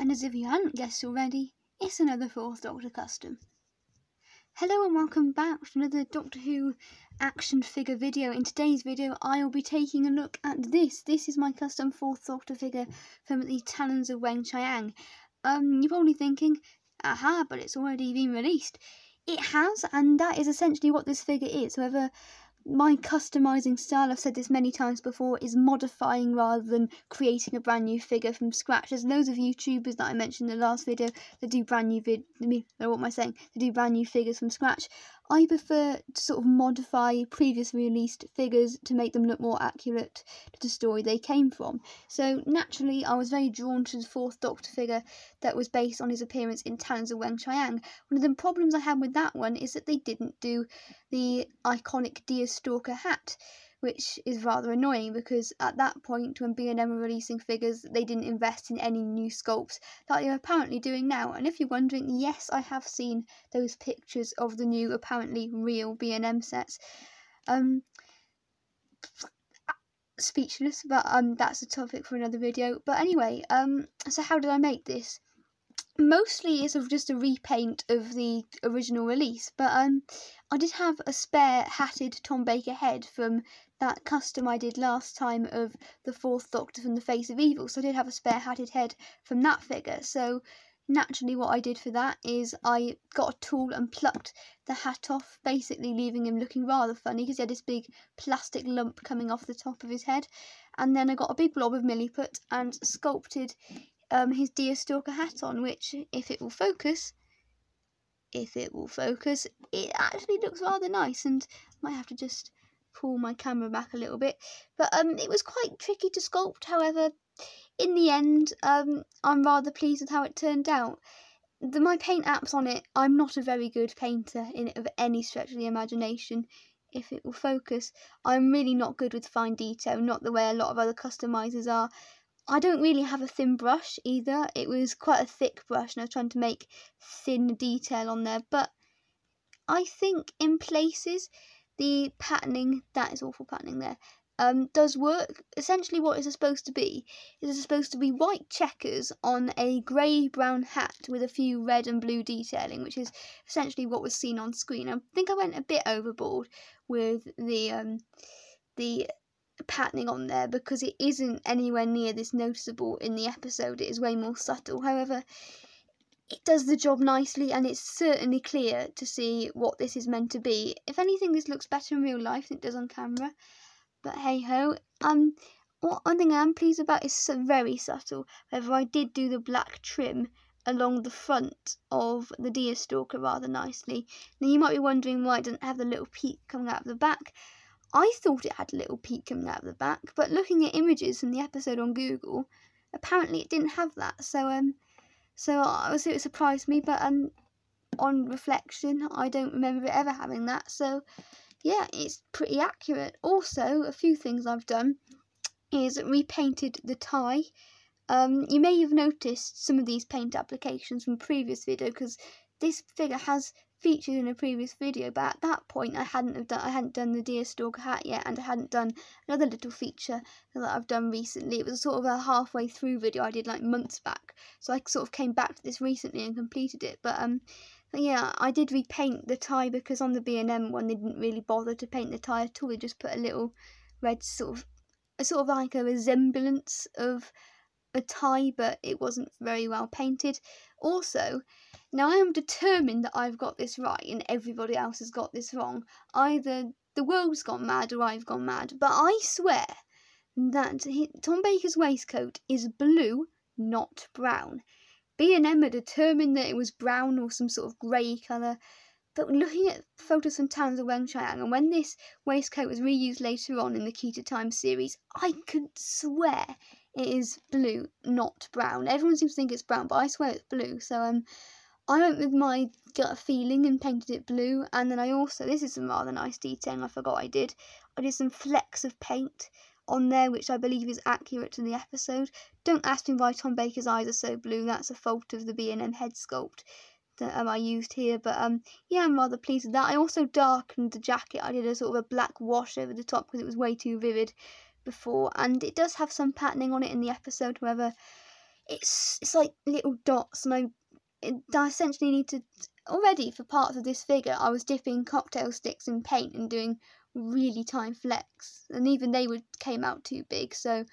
And as if you hadn't guessed already, it's another Fourth Doctor custom. Hello and welcome back to another Doctor Who action figure video. In today's video I'll be taking a look at this. This is my custom Fourth Doctor figure from the Talons of Weng-Chiang. Um, you're probably thinking, aha, but it's already been released. It has, and that is essentially what this figure is. However, my customizing style, I've said this many times before, is modifying rather than creating a brand new figure from scratch. There's loads of YouTubers that I mentioned in the last video that do brand new vid. I mean, What am I saying? They do brand new figures from scratch. I prefer to sort of modify previously released figures to make them look more accurate to the story they came from. So naturally, I was very drawn to the fourth Doctor figure that was based on his appearance in Talons of Weng-Chiang. One of the problems I had with that one is that they didn't do the iconic Deer Stalker hat which is rather annoying because at that point when B&M were releasing figures they didn't invest in any new sculpts that they're apparently doing now. And if you're wondering yes I have seen those pictures of the new apparently real B&M sets. Um speechless but um that's a topic for another video. But anyway um so how did I make this? Mostly it's just a repaint of the original release but um I did have a spare hatted Tom Baker head from that custom I did last time of the fourth Doctor from the Face of Evil. So I did have a spare hatted head from that figure. So naturally what I did for that is I got a tool and plucked the hat off, basically leaving him looking rather funny because he had this big plastic lump coming off the top of his head. And then I got a big blob of milliput and sculpted um, his deer stalker hat on, which, if it will focus, if it will focus, it actually looks rather nice and might have to just pull my camera back a little bit. But um, it was quite tricky to sculpt. However, in the end, um, I'm rather pleased with how it turned out. The, my paint apps on it, I'm not a very good painter in of any stretch of the imagination. If it will focus, I'm really not good with fine detail, not the way a lot of other customizers are. I don't really have a thin brush either. It was quite a thick brush and I was trying to make thin detail on there. But I think in places the patterning, that is awful patterning there, um, does work. Essentially, what is supposed to be is supposed to be white checkers on a grey brown hat with a few red and blue detailing, which is essentially what was seen on screen. I think I went a bit overboard with the um, the patterning on there because it isn't anywhere near this noticeable in the episode. It is way more subtle. However, it does the job nicely and it's certainly clear to see what this is meant to be. If anything, this looks better in real life than it does on camera. But hey ho, um, what one thing I am pleased about is so very subtle. However, I did do the black trim along the front of the deer stalker rather nicely. Now you might be wondering why it doesn't have the little peak coming out of the back. I thought it had a little peak coming out of the back, but looking at images from the episode on Google, apparently it didn't have that. So um, so I was it surprised me, but um, on reflection, I don't remember ever having that. So yeah, it's pretty accurate. Also, a few things I've done is repainted the tie. Um, you may have noticed some of these paint applications from previous video because this figure has featured in a previous video, but at that point I hadn't have done I hadn't done the deer stalker hat yet, and I hadn't done another little feature that I've done recently. It was sort of a halfway through video I did like months back, so I sort of came back to this recently and completed it. But um, yeah, I did repaint the tie because on the B and M one they didn't really bother to paint the tie at all. They just put a little red sort of a sort of like a resemblance of a tie, but it wasn't very well painted. Also, now I am determined that I've got this right and everybody else has got this wrong. Either the world's gone mad or I've gone mad. But I swear that Tom Baker's waistcoat is blue, not brown. B&M are determined that it was brown or some sort of grey colour. But looking at photos from Talons of Weng-Chiang and when this waistcoat was reused later on in the Key to Time series, I could swear it is blue, not brown. Everyone seems to think it's brown, but I swear it's blue. So um, I went with my gut feeling and painted it blue. And then I also, this is some rather nice detailing I forgot I did. I did some flecks of paint on there, which I believe is accurate to the episode. Don't ask me why Tom Baker's eyes are so blue. That's a fault of the B&M head sculpt that um, I used here. But um, yeah, I'm rather pleased with that. I also darkened the jacket. I did a sort of a black wash over the top because it was way too vivid before. And it does have some patterning on it in the episode. However, it's it's like little dots, and I it, I essentially need to already for parts of this figure. I was dipping cocktail sticks in paint and doing really tiny flecks, and even they would came out too big. So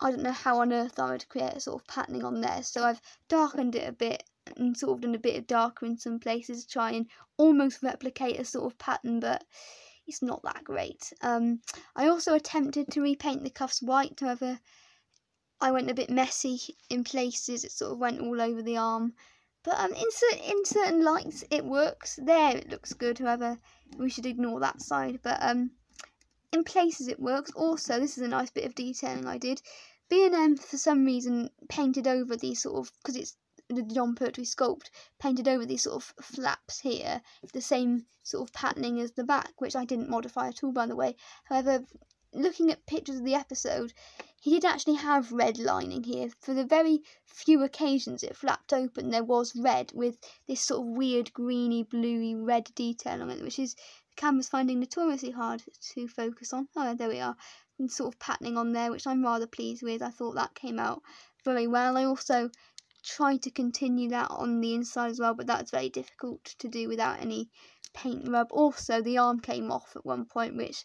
I don't know how on earth I would create a sort of patterning on there. So I've darkened it a bit and sort of done a bit of darker in some places, try and almost replicate a sort of pattern, but it's not that great. Um, I also attempted to repaint the cuffs white, however, I went a bit messy in places. It sort of went all over the arm. But um, in, cer- in certain lights, it works. There, it looks good. However, we should ignore that side. But um, in places, it works. Also, this is a nice bit of detailing I did. B&M, for some reason, painted over these sort of, because it's the Jon Pertwee sculpt, painted over these sort of flaps here, the same sort of patterning as the back, which I didn't modify at all, by the way. However, looking at pictures of the episode, he did actually have red lining here. For the very few occasions it flapped open, there was red with this sort of weird greeny, bluey red detail on it, which is the camera's finding notoriously hard to focus on. Oh, there we are. And sort of patterning on there, which I'm rather pleased with. I thought that came out very well. I also tried to continue that on the inside as well, but that's very difficult to do without any paint rub. Also, the arm came off at one point, which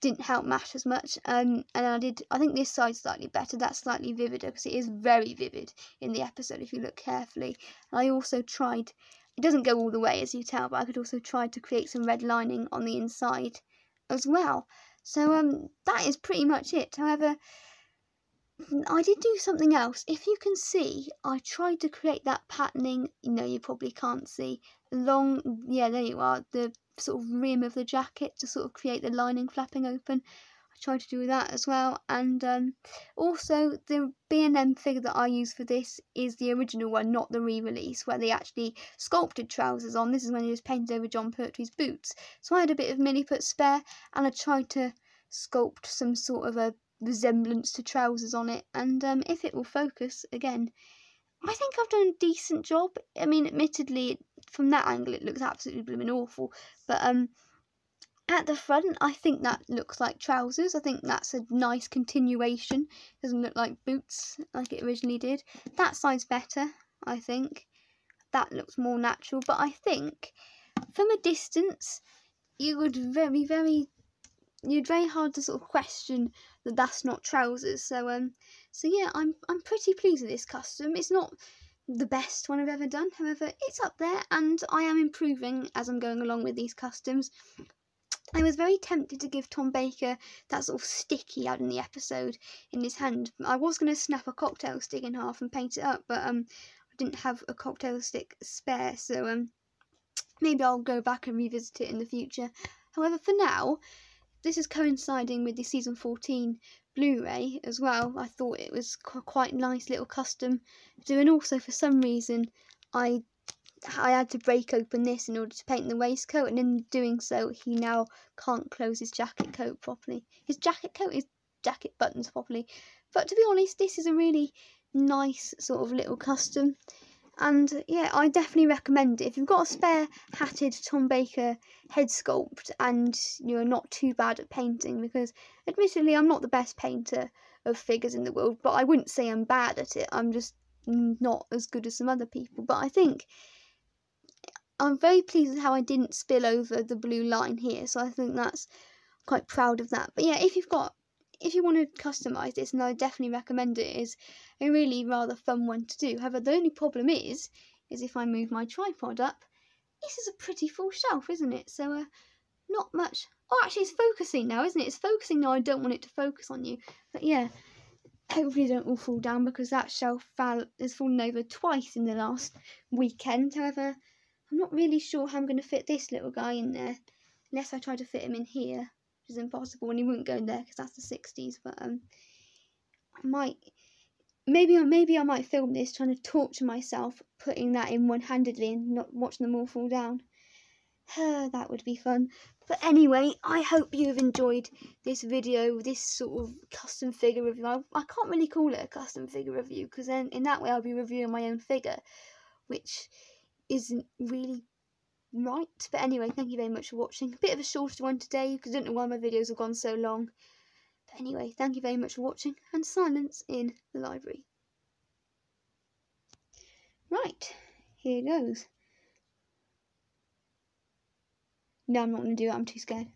didn't help match as much. Um, and I did. I think this side's slightly better. That's slightly vivider because it is very vivid in the episode if you look carefully. And I also tried. It doesn't go all the way as you tell, but I could also try to create some red lining on the inside as well. So um, that is pretty much it. However, I did do something else. If you can see, I tried to create that patterning. You know, you probably can't see long. Yeah, there you are. The sort of rim of the jacket to sort of create the lining flapping open. I tried to do that as well, and um, also the B&M figure that I use for this is the original one, not the re-release, where they actually sculpted trousers on. This is when he was painted over Jon Pertwee's boots. So I had a bit of Milliput spare, and I tried to sculpt some sort of a resemblance to trousers on it, and um, if it will focus again, I think I've done a decent job. I mean, admittedly, from that angle, it looks absolutely blooming awful, but um, at the front, I think that looks like trousers. I think that's a nice continuation. Doesn't look like boots like it originally did. That side's better, I think. That looks more natural, but I think from a distance, you would very, very you'd very hard to sort of question that that's not trousers. So um, so yeah, I'm I'm pretty pleased with this custom. It's not the best one I've ever done, however, it's up there, and I am improving as I'm going along with these customs. I was very tempted to give Tom Baker that sort of sticky out in the episode in his hand. I was going to snap a cocktail stick in half and paint it up, but um, I didn't have a cocktail stick spare, so um, maybe I'll go back and revisit it in the future. However, for now, this is coinciding with the season 14 Blu-ray as well. I thought it was quite nice little custom do, and also for some reason I I had to break open this in order to paint the waistcoat, and in doing so, he now can't close his jacket coat properly. His jacket coat, his jacket buttons properly. But to be honest, this is a really nice sort of little custom. And yeah, I definitely recommend it. If you've got a spare hatted Tom Baker head sculpt and you're not too bad at painting, because admittedly, I'm not the best painter of figures in the world, but I wouldn't say I'm bad at it. I'm just not as good as some other people. But I think I'm very pleased with how I didn't spill over the blue line here, so I think that's quite proud of that. But yeah, if you've got if you want to customize this, and I definitely recommend it, is a really rather fun one to do. However, the only problem is, is if I move my tripod up, this is a pretty full shelf, isn't it? So, uh, not much. Oh, actually, it's focusing now, isn't it? It's focusing now. I don't want it to focus on you. But yeah, hopefully don't all fall down because that shelf fell, has fallen over twice in the last weekend. However, I'm not really sure how I'm going to fit this little guy in there, unless I try to fit him in here which is impossible and he wouldn't go in there because that's the 60s but um I might maybe maybe I might film this trying to torture myself putting that in one-handedly and not watching them all fall down. That would be fun. But anyway I hope you have enjoyed this video this sort of custom figure review. I, I can't really call it a custom figure review because then in that way I'll be reviewing my own figure which isn't really right. But anyway, thank you very much for watching. A bit of a shorter one today because I don't know why my videos have gone so long. But anyway, thank you very much for watching and silence in the library. Right, here goes. No, I'm not going to do it, I'm too scared.